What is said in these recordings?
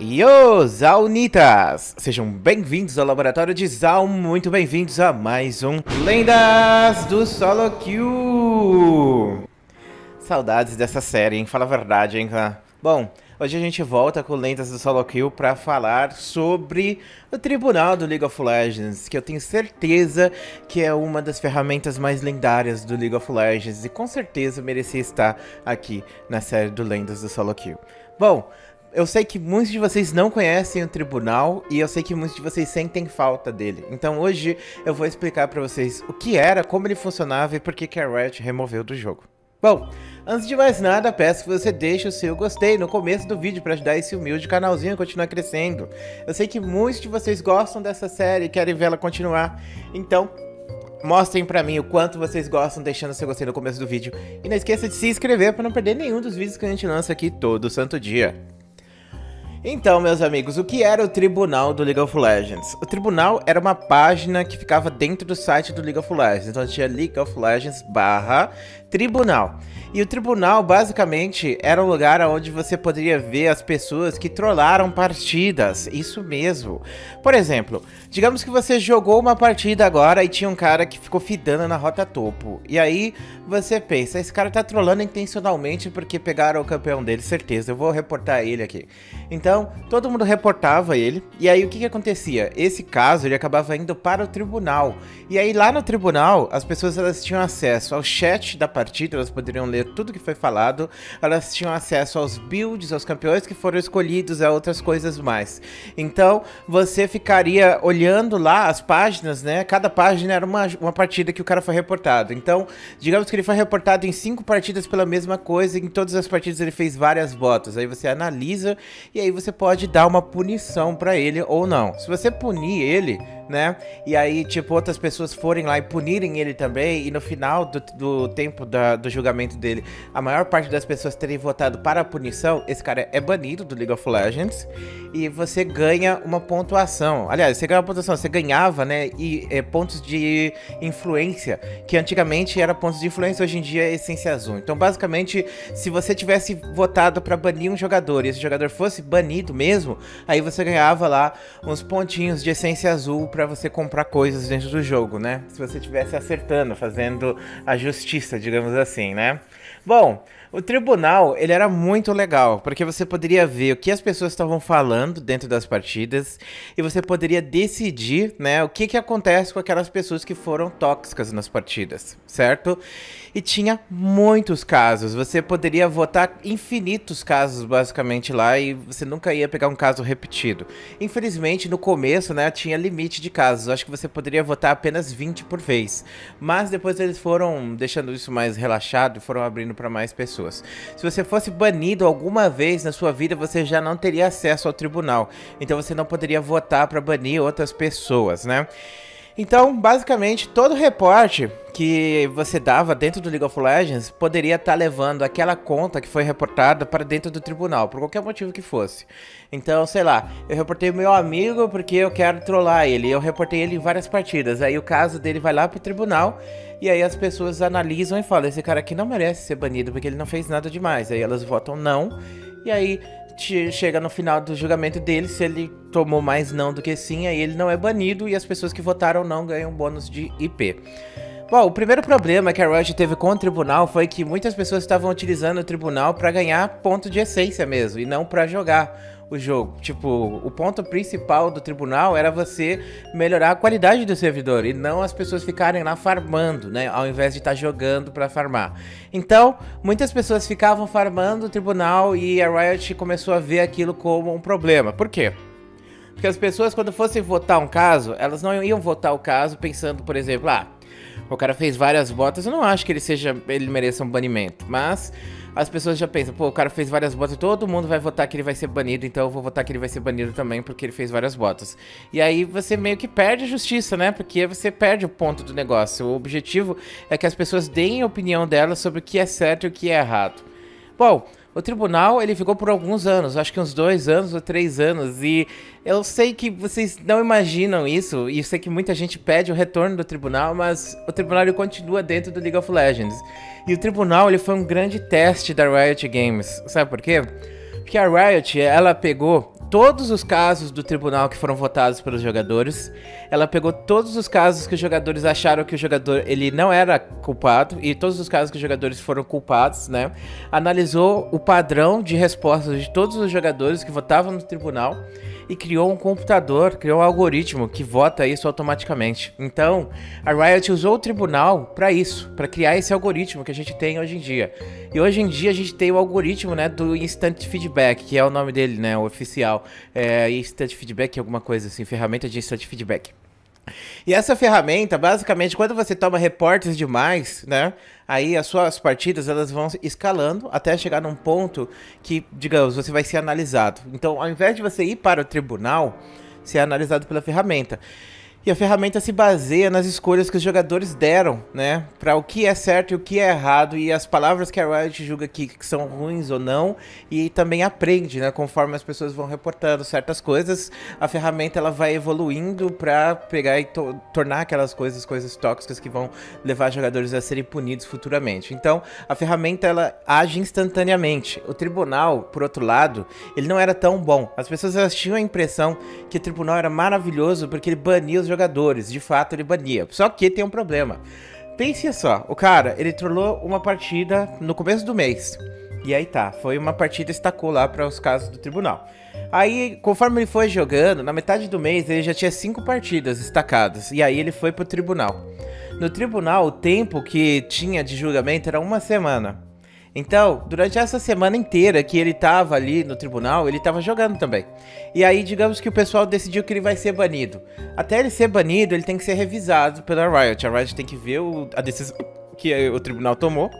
Yo, Zaunitas! Sejam bem-vindos ao Laboratório de Zal, muito bem-vindos a mais um Lendas do Solo Q! Saudades dessa série, hein? Fala a verdade, hein, cara? Bom, hoje a gente volta com Lendas do Solo Kill para falar sobre o Tribunal do League of Legends, que eu tenho certeza que é uma das ferramentas mais lendárias do League of Legends e com certeza merecia estar aqui na série do Lendas do Solo Kill. Bom, eu sei que muitos de vocês não conhecem o tribunal e eu sei que muitos de vocês sentem falta dele. Então hoje eu vou explicar para vocês o que era, como ele funcionava e por que, a Riot removeu do jogo. Bom, antes de mais nada, peço que você deixe o seu gostei no começo do vídeo para ajudar esse humilde canalzinho a continuar crescendo. Eu sei que muitos de vocês gostam dessa série e querem vê-la continuar, então mostrem pra mim o quanto vocês gostam deixando seu gostei no começo do vídeo. E não esqueça de se inscrever para não perder nenhum dos vídeos que a gente lança aqui todo santo dia. Então, meus amigos, o que era o Tribunal do League of Legends? O Tribunal era uma página que ficava dentro do site do League of Legends. Então tinha League of Legends barra Tribunal. E o tribunal, basicamente, era um lugar onde você poderia ver as pessoas que trollaram partidas. Isso mesmo. Por exemplo, digamos que você jogou uma partida agora e tinha um cara que ficou fidando na rota topo. E aí você pensa, esse cara tá trollando intencionalmente porque pegaram o campeão dele, certeza. Eu vou reportar ele aqui. Então, todo mundo reportava ele. E aí o que que acontecia? Esse caso, ele acabava indo para o tribunal. E aí lá no tribunal, as pessoas elas tinham acesso ao chat da partida, elas poderiam ler tudo que foi falado, elas tinham acesso aos builds, aos campeões que foram escolhidos, a outras coisas mais. Então, você ficaria olhando lá as páginas, né? Cada página era uma, uma partida que o cara foi reportado. Então, digamos que ele foi reportado em cinco partidas pela mesma coisa, e em todas as partidas ele fez várias botas. Aí você analisa e aí você pode dar uma punição para ele ou não. Se você punir ele, né? E aí, tipo, outras pessoas forem lá e punirem ele também, e no final do, do tempo da, do julgamento dele, a maior parte das pessoas terem votado para a punição, esse cara é banido do League of Legends e você ganha uma pontuação. Aliás, você ganha uma pontuação, você ganhava, né? E é, pontos de influência, que antigamente era pontos de influência, hoje em dia é essência azul. Então, basicamente, se você tivesse votado para banir um jogador e esse jogador fosse banido mesmo, aí você ganhava lá uns pontinhos de essência azul para você comprar coisas dentro do jogo, né? Se você estivesse acertando, fazendo a justiça, digamos assim, né? Bom, o tribunal, ele era muito legal, porque você poderia ver o que as pessoas estavam falando dentro das partidas e você poderia decidir, né, o que que acontece com aquelas pessoas que foram tóxicas nas partidas, certo? E tinha muitos casos, você poderia votar infinitos casos basicamente lá e você nunca ia pegar um caso repetido. Infelizmente, no começo, né, tinha limite de casos, acho que você poderia votar apenas 20 por vez, mas depois eles foram deixando isso mais relaxado e foram abrindo para mais pessoas. Se você fosse banido alguma vez na sua vida, você já não teria acesso ao tribunal. Então você não poderia votar para banir outras pessoas, né? Então, basicamente, todo reporte que você dava dentro do League of Legends poderia estar tá levando aquela conta que foi reportada para dentro do tribunal, por qualquer motivo que fosse. Então, sei lá, eu reportei meu amigo porque eu quero trollar ele, eu reportei ele em várias partidas, aí o caso dele vai lá pro tribunal e aí as pessoas analisam e falam: esse cara aqui não merece ser banido porque ele não fez nada demais. Aí elas votam não, e aí chega no final do julgamento dele, se ele tomou mais não do que sim, aí ele não é banido e as pessoas que votaram não ganham bônus de IP. Bom, o primeiro problema que a Riot teve com o tribunal foi que muitas pessoas estavam utilizando o tribunal para ganhar ponto de essência mesmo, e não para jogar o jogo. Tipo, o ponto principal do tribunal era você melhorar a qualidade do servidor e não as pessoas ficarem lá farmando, né? Ao invés de estar tá jogando para farmar. Então, muitas pessoas ficavam farmando o tribunal e a Riot começou a ver aquilo como um problema. Por quê? Porque as pessoas, quando fossem votar um caso, elas não iam votar o caso pensando, por exemplo, ah, o cara fez várias botas, eu não acho que ele seja, ele mereça um banimento, mas as pessoas já pensam, pô, o cara fez várias botas, todo mundo vai votar que ele vai ser banido, então eu vou votar que ele vai ser banido também porque ele fez várias botas. E aí você meio que perde a justiça, né? Porque você perde o ponto do negócio. O objetivo é que as pessoas deem a opinião delas sobre o que é certo e o que é errado. Bom, o tribunal, ele ficou por alguns anos, acho que uns dois anos ou três anos, e eu sei que vocês não imaginam isso, e eu sei que muita gente pede o retorno do tribunal, mas o tribunal ele continua dentro do League of Legends. E o tribunal, ele foi um grande teste da Riot Games, sabe por quê? Porque a Riot, ela pegou todos os casos do tribunal que foram votados pelos jogadores, ela pegou todos os casos que os jogadores acharam que o jogador ele não era culpado e todos os casos que os jogadores foram culpados, né? Analisou o padrão de respostas de todos os jogadores que votavam no tribunal e criou um computador, criou um algoritmo que vota isso automaticamente. Então, a Riot usou o tribunal para isso, para criar esse algoritmo que a gente tem hoje em dia. E hoje em dia a gente tem o algoritmo, né, do Instant Feedback, que é o nome dele, né, o oficial, é Instant Feedback, alguma coisa assim, ferramenta de Instant Feedback. E essa ferramenta, basicamente, quando você toma reportes demais, né? Aí as suas partidas elas vão escalando até chegar num ponto que, digamos, você vai ser analisado. Então, ao invés de você ir para o tribunal, ser analisado pela ferramenta. E a ferramenta se baseia nas escolhas que os jogadores deram, né? Para o que é certo e o que é errado e as palavras que a Riot julga que, que são ruins ou não e também aprende, né? Conforme as pessoas vão reportando certas coisas, a ferramenta ela vai evoluindo para pegar e to tornar aquelas coisas coisas tóxicas que vão levar jogadores a serem punidos futuramente. Então, a ferramenta ela age instantaneamente. O tribunal, por outro lado, ele não era tão bom. As pessoas tinham a impressão que o tribunal era maravilhoso porque ele bania os jogadores. De fato, ele bania. Só que tem um problema. Pense só, o cara, ele trollou uma partida no começo do mês. E aí tá, foi uma partida estacou lá para os casos do tribunal. Aí, conforme ele foi jogando, na metade do mês ele já tinha cinco partidas estacadas. E aí ele foi pro tribunal. No tribunal, o tempo que tinha de julgamento era uma semana. Então, durante essa semana inteira que ele tava ali no tribunal, ele tava jogando também. E aí, digamos que o pessoal decidiu que ele vai ser banido. Até ele ser banido, ele tem que ser revisado pela Riot. A Riot tem que ver o, a decisão que o tribunal tomou,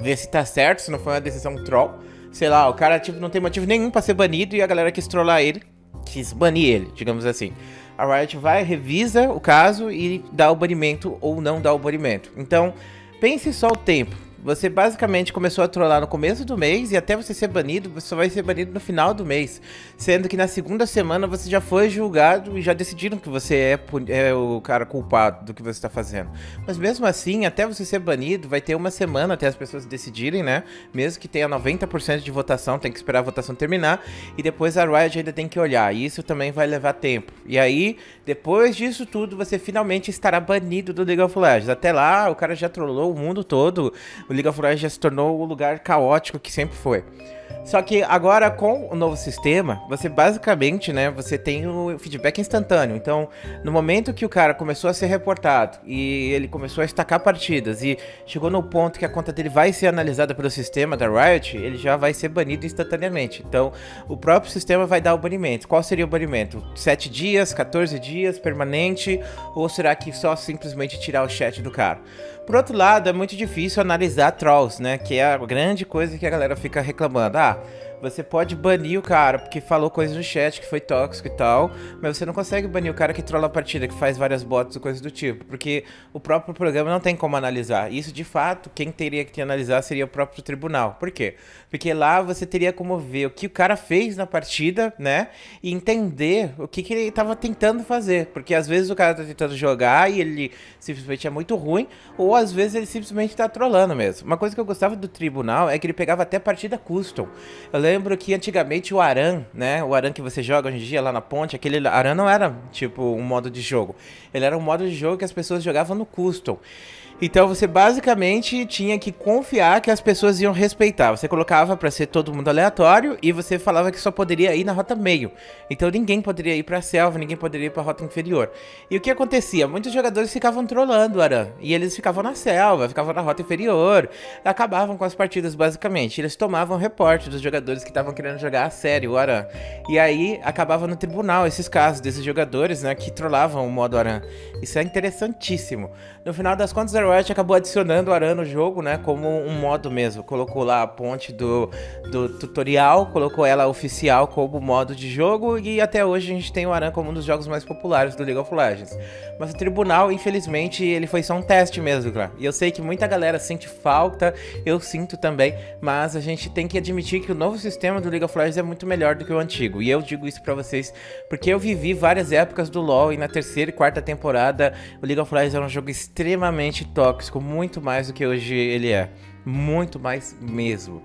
ver se tá certo, se não foi uma decisão troll. Sei lá, o cara tipo, não tem motivo nenhum para ser banido e a galera quis trollar ele, quis banir ele, digamos assim. A Riot vai, revisa o caso e dá o banimento ou não dá o banimento. Então, pense só o tempo. Você basicamente começou a trollar no começo do mês e até você ser banido, você só vai ser banido no final do mês. Sendo que na segunda semana você já foi julgado e já decidiram que você é, é o cara culpado do que você está fazendo. Mas mesmo assim, até você ser banido, vai ter uma semana até as pessoas decidirem, né? Mesmo que tenha 90% de votação, tem que esperar a votação terminar. E depois a Riot ainda tem que olhar. E isso também vai levar tempo. E aí, depois disso tudo, você finalmente estará banido do League of Legends. Até lá, o cara já trollou o mundo todo. O League of Legends já se tornou o lugar caótico que sempre foi. Só que agora com o novo sistema, você basicamente, né, você tem o feedback instantâneo. Então, no momento que o cara começou a ser reportado e ele começou a estacar partidas e chegou no ponto que a conta dele vai ser analisada pelo sistema da Riot, ele já vai ser banido instantaneamente. Então, o próprio sistema vai dar o banimento. Qual seria o banimento? 7 dias, 14 dias, permanente? Ou será que só simplesmente tirar o chat do cara? Por outro lado, é muito difícil analisar trolls, né? Que é a grande coisa que a galera fica reclamando. Ah, você pode banir o cara porque falou coisa no chat que foi tóxico e tal, mas você não consegue banir o cara que trola a partida, que faz várias bots e coisas do tipo, porque o próprio programa não tem como analisar. Isso, de fato, quem teria que analisar seria o próprio tribunal. Por quê? Porque lá você teria como ver o que o cara fez na partida, né? E entender o que, que ele estava tentando fazer. Porque às vezes o cara tá tentando jogar e ele simplesmente é muito ruim, ou às vezes ele simplesmente tá trolando mesmo. Uma coisa que eu gostava do tribunal é que ele pegava até partida custom. Eu lembro lembro que antigamente o Aran, né? O Aran que você joga hoje em dia lá na ponte, aquele Aran não era tipo um modo de jogo. Ele era um modo de jogo que as pessoas jogavam no custom. Então você basicamente tinha que confiar que as pessoas iam respeitar. Você colocava para ser todo mundo aleatório e você falava que só poderia ir na rota meio. Então ninguém poderia ir para a selva, ninguém poderia ir para a rota inferior. E o que acontecia? Muitos jogadores ficavam trolando o Aran e eles ficavam na selva, ficavam na rota inferior, acabavam com as partidas basicamente. Eles tomavam reporte dos jogadores que estavam querendo jogar a sério o Aran. E aí acabava no tribunal esses casos desses jogadores, né, que trollavam o modo Aran. Isso é interessantíssimo. No final das contas, Riot acabou adicionando o Aran no jogo, né? Como um modo mesmo. Colocou lá a ponte do, do tutorial, colocou ela oficial como modo de jogo e até hoje a gente tem o Aran como um dos jogos mais populares do League of Legends. Mas o tribunal, infelizmente, ele foi só um teste mesmo, cara. E eu sei que muita galera sente falta, eu sinto também, mas a gente tem que admitir que o novo sistema do League of Legends é muito melhor do que o antigo. E eu digo isso para vocês porque eu vivi várias épocas do LoL e na terceira e quarta temporada o League of Legends era um jogo extremamente tóxico, muito mais do que hoje ele é. Muito mais mesmo.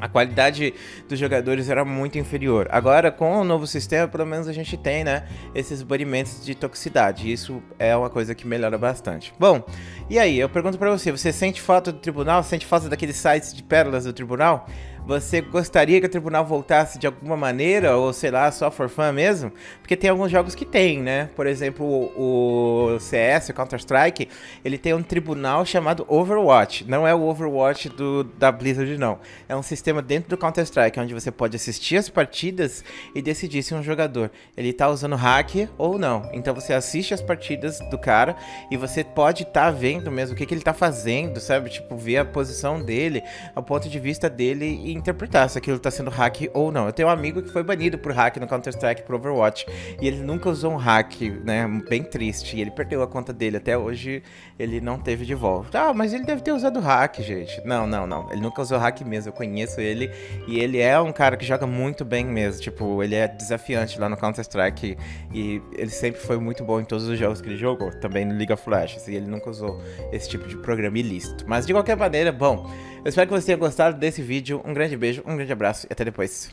a qualidade dos jogadores era muito inferior. Agora, com o novo sistema, pelo menos a gente tem, né, esses banimentos de toxicidade. Isso é uma coisa que melhora bastante. Bom, e aí, eu pergunto para você, você sente falta do tribunal? Sente falta daqueles sites de pérolas do tribunal? Você gostaria que o tribunal voltasse de alguma maneira, ou sei lá, só for fun mesmo? Porque tem alguns jogos que tem, né? Por exemplo, o, CS, o Counter-Strike, ele tem um tribunal chamado Overwatch. Não é o Overwatch do, da Blizzard, não. É um sistema dentro do Counter-Strike, onde você pode assistir as partidas e decidir se um jogador ele tá usando hack ou não. Então você assiste as partidas do cara e você pode estar tá vendo mesmo o que, que ele tá fazendo, sabe? Tipo, ver a posição dele, o ponto de vista dele interpretar se aquilo tá sendo hack ou não. Eu tenho um amigo que foi banido por hack no Counter-Strike pro Overwatch e ele nunca usou um hack, né? Bem triste. E ele perdeu a conta dele. Até hoje ele não teve de volta. Ah, mas ele deve ter usado hack, gente. Não, não, não. Ele nunca usou hack mesmo. Eu conheço ele e ele é um cara que joga muito bem mesmo. Tipo, ele é desafiante lá no Counter-Strike e ele sempre foi muito bom em todos os jogos que ele jogou. Também no League of Legends. E ele nunca usou esse tipo de programa ilícito. Mas de qualquer maneira, bom. Eu espero que você tenha gostado desse vídeo. Um grande beijo, um grande abraço e até depois.